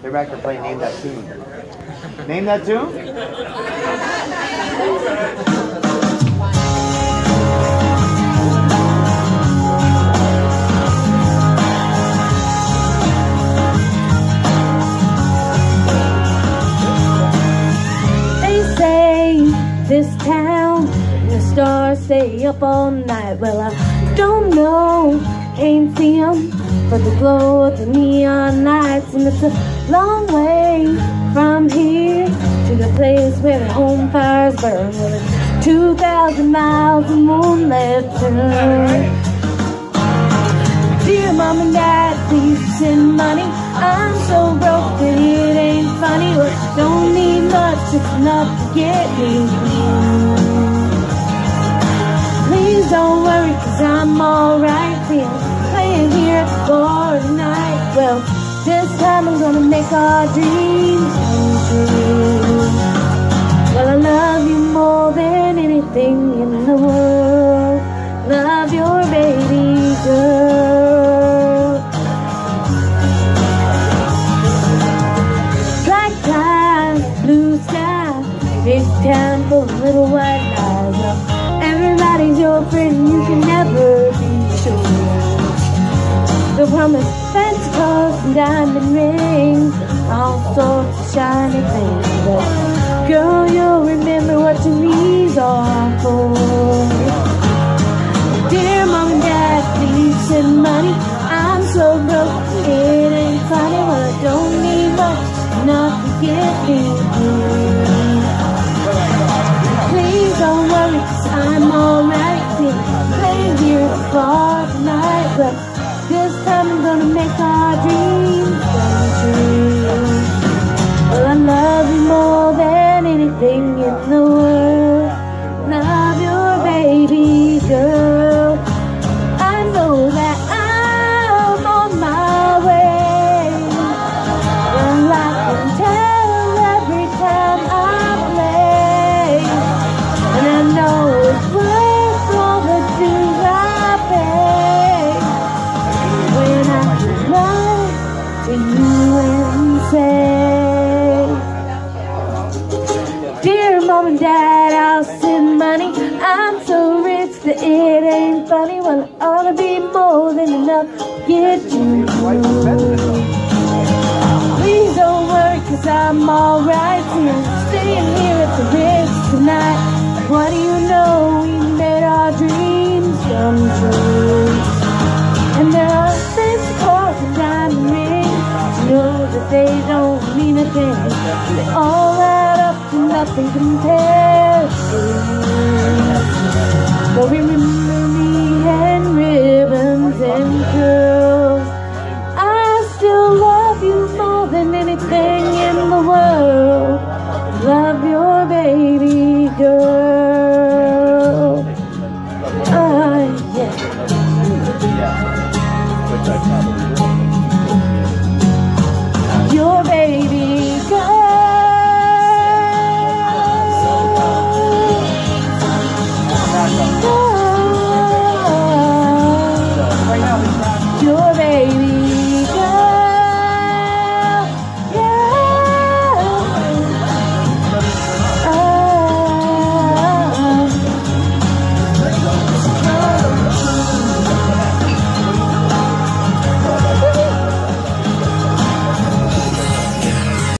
They're back there playing Name That Tune. Name that tune? They say this town, the stars stay up all night. Well, I don't know, ain't seen 'em, but the glow of the neon lights, and it's a long way from here to the place where the home fires burn. Well, it's 2,000 miles of moonlit turn. Dear mom and dad, please send money. I'm so broke that it ain't funny. Well, don't need much, it's enough to get me through. Please don't worry, cause I'm alright. We're playing here for tonight. Well, this time I'm gonna make our dreams come true. Well, I love you more than anything in the world. Love your baby girl. Black tie, blue sky, big town full little white eyes. Well, your friend, you can never be sure. The promise fence posts and diamond rings, all sorts of shiny things. But girl, you'll remember what your knees are for. Dear mom and dad, please send money. I'm so broke, it ain't funny. Well, I don't need much, enough to get me. Please don't worry, cause I'm alright. Bar tonight. But this time I'm gonna make our dreams you and say, Dear mom and dad, I'll send money. I'm so rich that it ain't funny. Well, it ought to be more than enough to get you. Please don't worry, cause I'm alright. We're staying here at the Ritz tonight. What do you know? they don't mean a thing. They all add up to nothing compared to you. But remember me and ribbons and curls. I still love you more than anything in the world. Love your baby girl. I uh, yeah.